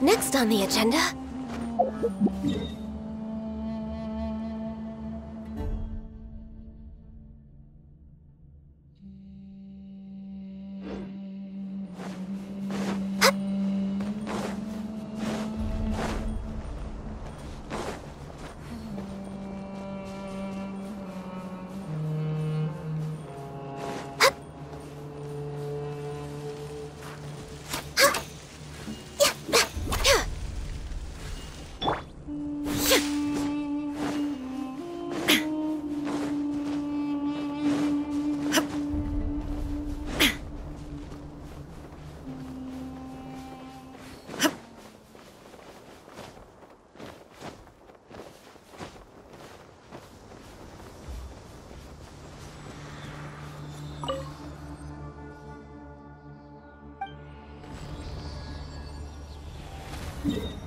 Next on the agenda... Happy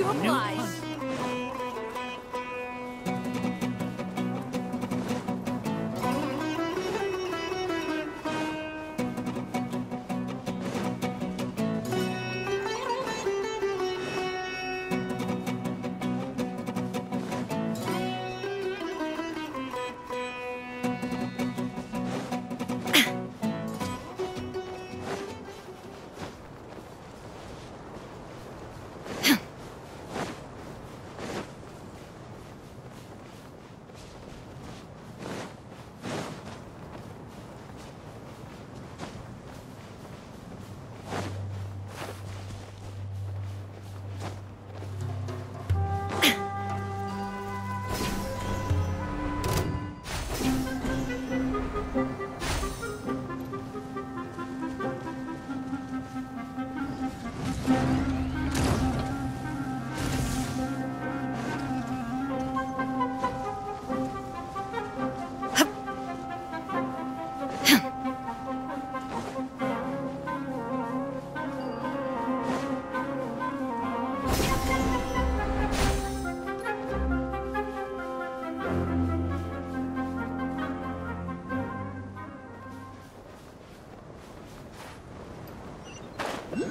to oblige. Yeah.